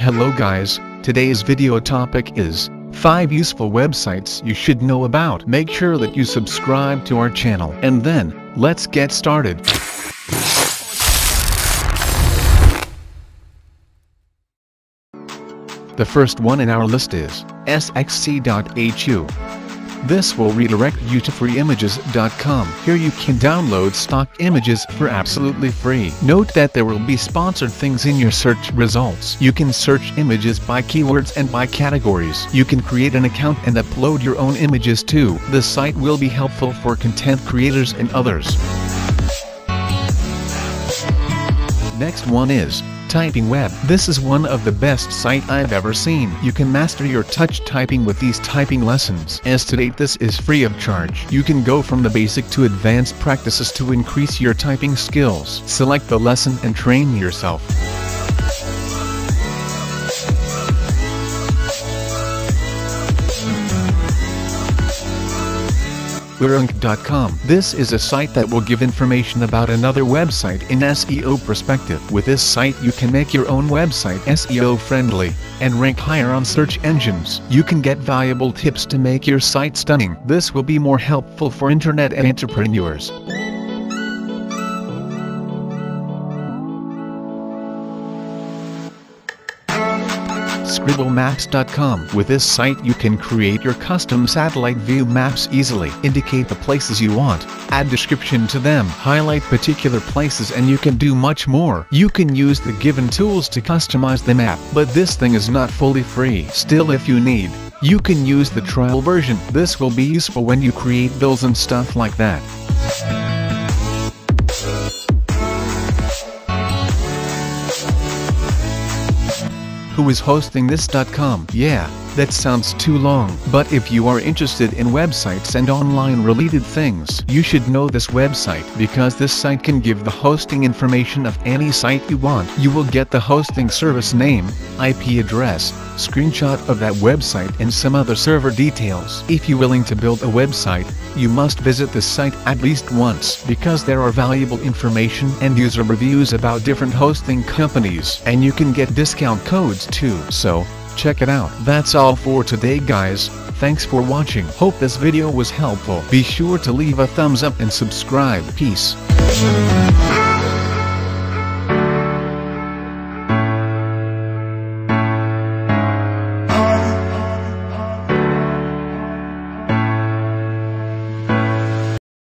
Hello guys, today's video topic is 5 useful websites you should know about. Make sure that you subscribe to our channel and then, let's get started. The first one in our list is sxc.hu. This will redirect you to freeimages.com. Here you can download stock images for absolutely free. Note that there will be sponsored things in your search results. You can search images by keywords and by categories. You can create an account and upload your own images too. The site will be helpful for content creators and others. Next one is Typing Web. This is one of the best site I've ever seen. You can master your touch typing with these typing lessons. As to date this is free of charge. You can go from the basic to advanced practices to increase your typing skills. Select the lesson and train yourself. Woorank.com. This is a site that will give information about another website in SEO perspective. With this site you can make your own website SEO friendly and rank higher on search engines. You can get valuable tips to make your site stunning. This will be more helpful for internet entrepreneurs. scribblemaps.com. With this site you can create your custom satellite view maps easily, indicate the places you want, add description to them, highlight particular places and you can do much more. You can use the given tools to customize the map, but this thing is not fully free. Still if you need, you can use the trial version. This will be useful when you create bills and stuff like that. Who is hosting this.com. Yeah, that sounds too long. But if you are interested in websites and online related things, you should know this website because this site can give the hosting information of any site you want. You will get the hosting service name, IP address, screenshot of that website and some other server details. If you're willing to build a website, you must visit this site at least once because there are valuable information and user reviews about different hosting companies and you can get discount codes too. So, check it out. That's all for today guys, thanks for watching. Hope this video was helpful. Be sure to leave a thumbs up and subscribe. Peace.